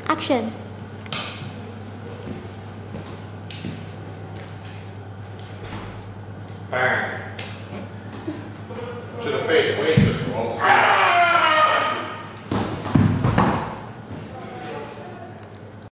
Action! Bang! Should have paid, wait.